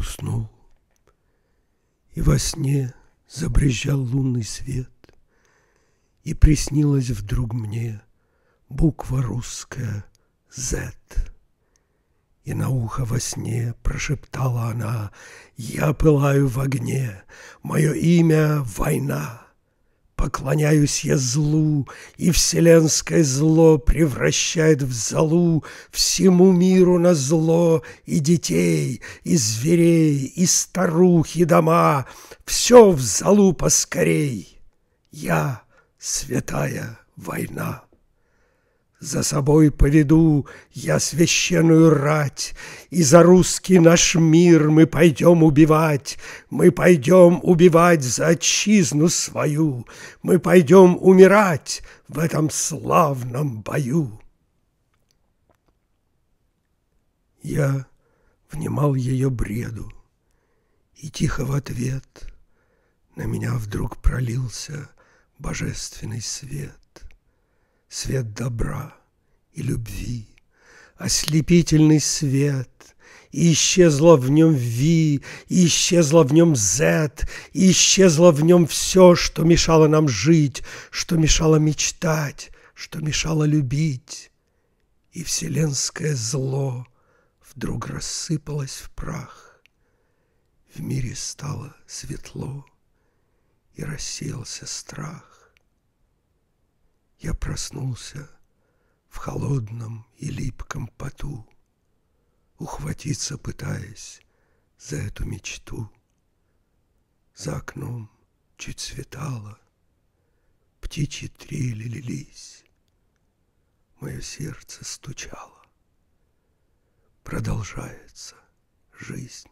уснул, и во сне забрезжал лунный свет, и приснилась вдруг мне буква русская «Z». И на ухо во сне прошептала она «Я пылаю в огне, мое имя — война». Поклоняюсь я злу, и вселенское зло превращает в золу всему миру на зло и детей, и зверей, и старух, и дома. Все в золу поскорей. Я святая война. За собой поведу я священную рать, И за русский наш мир мы пойдем убивать, Мы пойдем убивать за отчизну свою, Мы пойдем умирать в этом славном бою. Я внимал ее бреду, И тихо в ответ На меня вдруг пролился божественный свет свет добра и любви, ослепительный свет, исчезло в нем Ви, исчезло в нем Зет, исчезло в нем все, что мешало нам жить, что мешало мечтать, что мешало любить. И вселенское зло вдруг рассыпалось в прах. В мире стало светло, и рассеялся страх. Я проснулся холодном и липком поту, Ухватиться пытаясь за эту мечту. За окном чуть светало, птичьи трели лились, Мое сердце стучало. Продолжается жизнь.